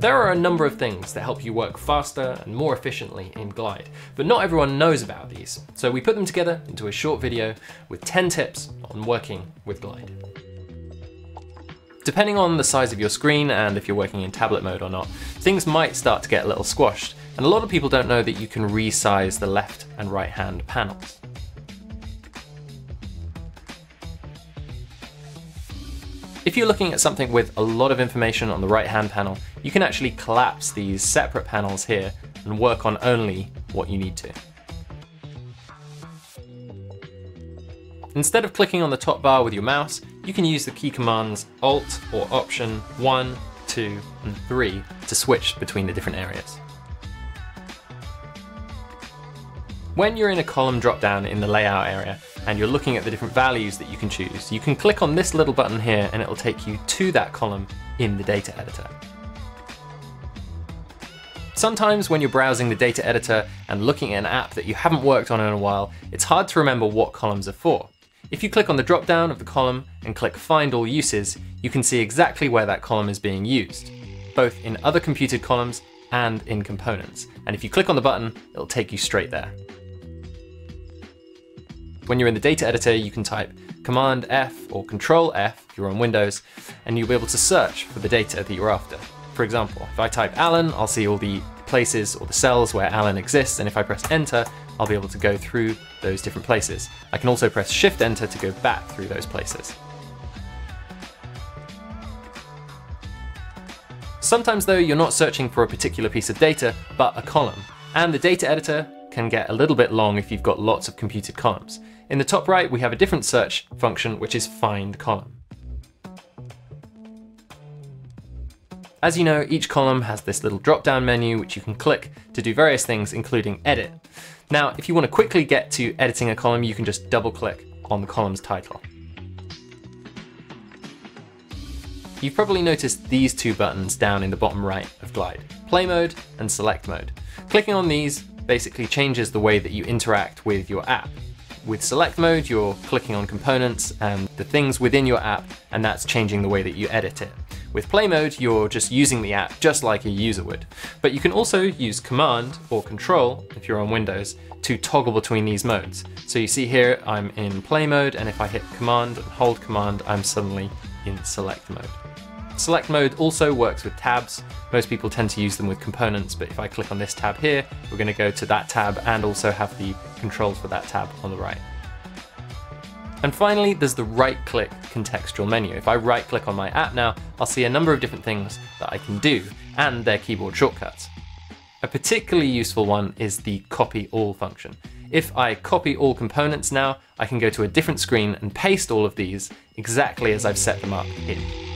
There are a number of things that help you work faster and more efficiently in Glide, but not everyone knows about these, so we put them together into a short video with 10 tips on working with Glide. Depending on the size of your screen and if you're working in tablet mode or not, things might start to get a little squashed, and a lot of people don't know that you can resize the left and right hand panels. If you're looking at something with a lot of information on the right hand panel, you can actually collapse these separate panels here and work on only what you need to. Instead of clicking on the top bar with your mouse, you can use the key commands Alt or Option 1, 2, and 3 to switch between the different areas. When you're in a column drop-down in the layout area, and you're looking at the different values that you can choose, you can click on this little button here and it'll take you to that column in the data editor. Sometimes when you're browsing the data editor and looking at an app that you haven't worked on in a while, it's hard to remember what columns are for. If you click on the drop down of the column and click Find All Uses, you can see exactly where that column is being used, both in other computed columns and in components. And if you click on the button, it'll take you straight there. When you're in the data editor, you can type Command F or Control F if you're on Windows, and you'll be able to search for the data that you're after. For example, if I type Alan, I'll see all the places or the cells where Alan exists, and if I press enter, I'll be able to go through those different places. I can also press Shift Enter to go back through those places. Sometimes though, you're not searching for a particular piece of data, but a column. And the data editor can get a little bit long if you've got lots of computed columns. In the top right, we have a different search function, which is find column. As you know, each column has this little drop-down menu which you can click to do various things, including edit. Now, if you want to quickly get to editing a column, you can just double-click on the column's title. You've probably noticed these two buttons down in the bottom right of Glide, Play Mode and Select Mode. Clicking on these basically changes the way that you interact with your app. With select mode, you're clicking on components and the things within your app, and that's changing the way that you edit it. With play mode, you're just using the app just like a user would. But you can also use command or control, if you're on Windows, to toggle between these modes. So you see here, I'm in play mode, and if I hit command and hold command, I'm suddenly in select mode. Select mode also works with tabs. Most people tend to use them with components, but if I click on this tab here, we're going to go to that tab and also have the controls for that tab on the right. And finally, there's the right-click contextual menu. If I right-click on my app now, I'll see a number of different things that I can do, and their keyboard shortcuts. A particularly useful one is the copy all function. If I copy all components now, I can go to a different screen and paste all of these exactly as I've set them up here.